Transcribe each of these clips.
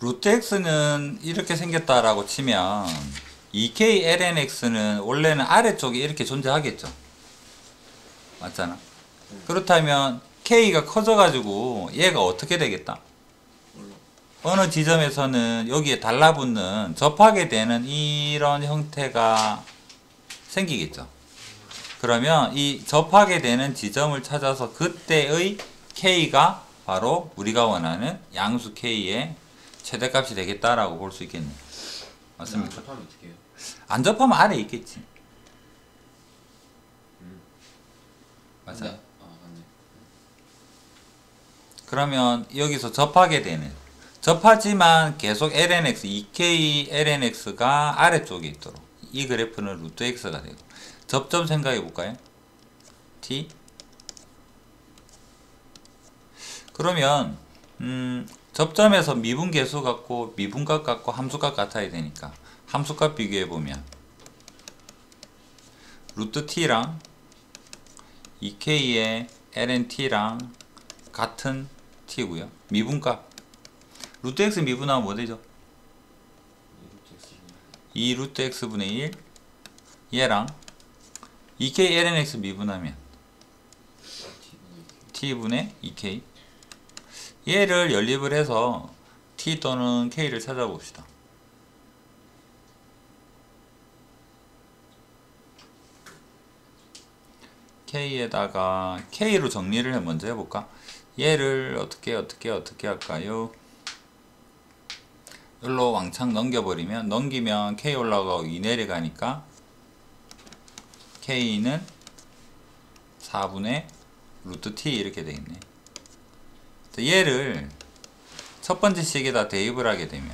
루트 x는 이렇게 생겼다라고 치면 2k lnx는 원래는 아래쪽에 이렇게 존재하겠죠. 맞잖아. 그렇다면 k가 커져가지고 얘가 어떻게 되겠다? 어느 지점에서는 여기에 달라붙는 접하게 되는 이런 형태가 생기겠죠. 그러면 이 접하게 되는 지점을 찾아서 그때의 k가 바로 우리가 원하는 양수 k의 최대값이 되겠다라고 볼 수 있겠네요. 맞습니까? 접하면 어떻게 해요? 안 접하면 아래 있겠지. 맞아. 맞네. 아 맞네. 그러면 여기서 접하게 되는 접하지만 계속 lnx, 2k lnx가 아래쪽에 있도록 이 그래프는 루트 x가 되고 접점 생각해 볼까요? t 그러면 음, 접점에서 미분 계수 같고 미분값 같고 함수값 같아야 되니까 함수값 비교해 보면 루트 t랑 2k의 lnt랑 같은 t고요. 미분값 루트 x 미분하면 뭐 되죠? 2 루트 x분의 1 얘랑 2k lnx 미분하면 t분의 2k 얘를 연립을 해서 t 또는 k를 찾아봅시다. k에다가 k로 정리를 먼저 해볼까? 얘를 어떻게 어떻게 어떻게 할까요? 여기로 왕창 넘겨버리면 넘기면 k 올라가고 2 내려가니까 k는 4분의 루트 t 이렇게 되겠네 자, 얘를 첫 번째 식에다 대입을 하게 되면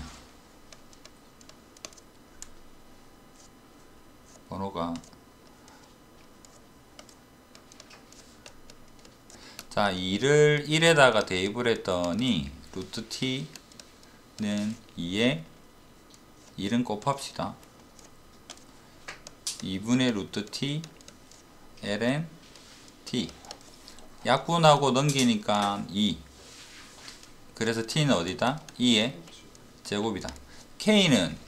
번호가 자 2를 1에다가 대입을 했더니 루트 t는 2에 1은 곱합시다. 2분의 루트 t ln t. 약분하고 넘기니까 2 그래서 t는 어디다? 2의 제곱이다 k는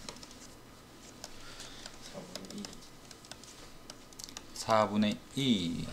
4분의 2